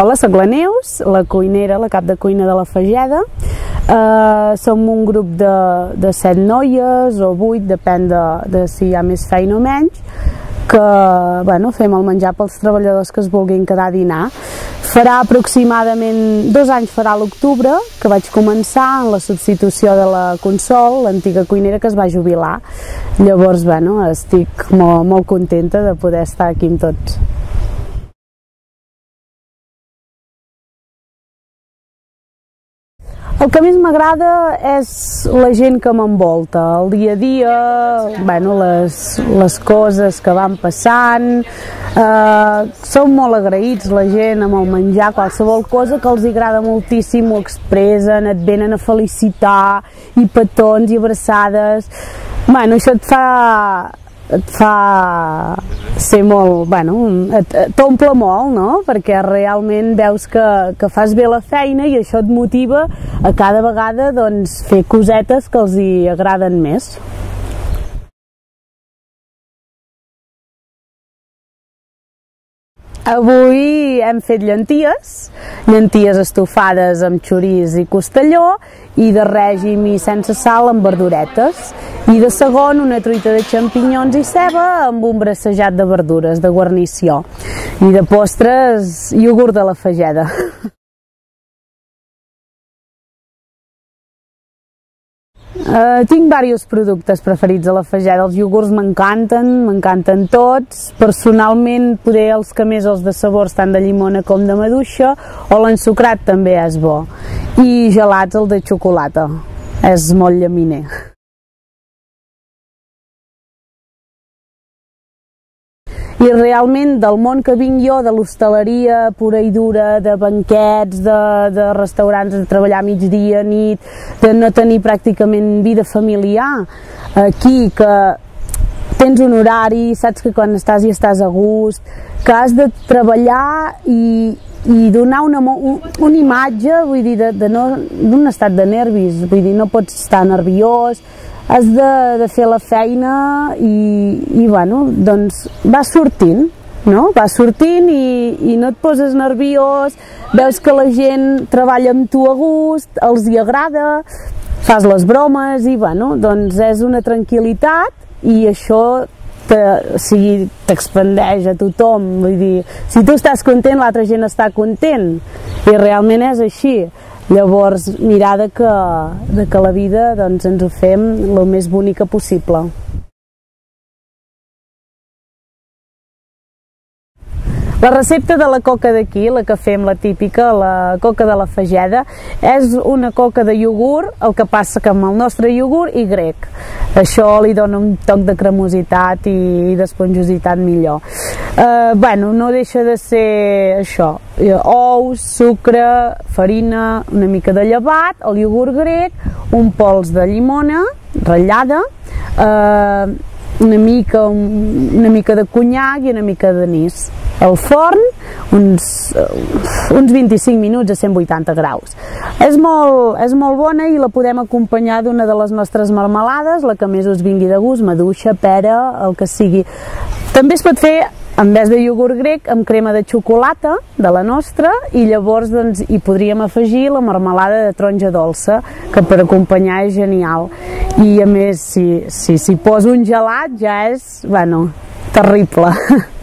Hola, sóc la Neus, la cuinera, la cap de cuina de la Fageda. Uh, som un grup de, de set noies o vuit, depèn de, de si hi ha més feina o menys, que bueno, fem el menjar pels treballadors que es vulguin quedar a dinar. Farà aproximadament dos anys farà l'octubre que vaig començar en la substitució de la Consol, l'antiga cuinera que es va jubilar. Llavors, bueno, estic molt, molt contenta de poder estar aquí amb tots. El que més m'agrada és la gent que m'envolta, el dia a dia, bueno, les, les coses que van passant, eh, són molt agraïts la gent amb el menjar, qualsevol cosa que els agrada moltíssim ho expressen, et venen a felicitar, i petons i abraçades, bueno, això et fa, et fa ser molt, bueno, t'omple molt, no? Perquè realment veus que, que fas bé la feina i això et motiva a cada vegada doncs, fer cosetes que els hi agraden més. Avui hem fet llenties, llenties estofades amb xorís i costelló i de règim i sense sal amb verduretes i de segon una truita de xampinyons i ceba amb un bracejat de verdures de guarnició i de postres iogurt de la fageda. Uh, tinc diversos productes preferits a la fageda. Els iogurts m'encanten, m'encanten tots. Personalment, poder els que més els de sabors tant de llimona com de maduixa, o l'ensucrat també és bo. I gelats el de xocolata. És molt llaminer. Realment del món que vinc jo, de l'hostaleria pura i dura, de banquets, de, de restaurants, de treballar migdia, nit, de no tenir pràcticament vida familiar, aquí que tens un horari, saps que quan estàs i estàs a gust, que has de treballar i, i donar una, una imatge, vull dir, de no, d'un estat de nervis, vull dir, no pots estar nerviós, has de, de fer la feina i, i bueno, doncs va sortint, no? Va sortint i, i no et poses nerviós, veus que la gent treballa amb tu a gust, els hi agrada, fas les bromes i bueno, doncs és una tranquil·litat i això te, o sigui, t'expandeix a tothom, vull dir, si tu estàs content, l'altra gent està content, i realment és així. Llavors, mirar de que, de que la vida doncs, ens ho fem el més bonica possible. La recepta de la coca d'aquí, la que fem, la típica, la coca de la fageda, és una coca de iogurt, el que passa que amb el nostre iogurt i grec. Això li dona un toc de cremositat i, d'esponjositat millor. Eh, bueno, no deixa de ser això, eh, ous, sucre, farina, una mica de llevat, el iogurt grec, un pols de llimona ratllada, eh, una mica, una mica de conyac i una mica d'anís. Al forn, uns, uns 25 minuts a 180 graus. És molt, és molt bona i la podem acompanyar d'una de les nostres marmelades, la que més us vingui de gust, maduixa, pera, el que sigui. També es pot fer en vez de iogurt grec amb crema de xocolata de la nostra i llavors doncs, hi podríem afegir la marmelada de taronja dolça que per acompanyar és genial. I a més si, si, si poso un gelat ja és bueno, terrible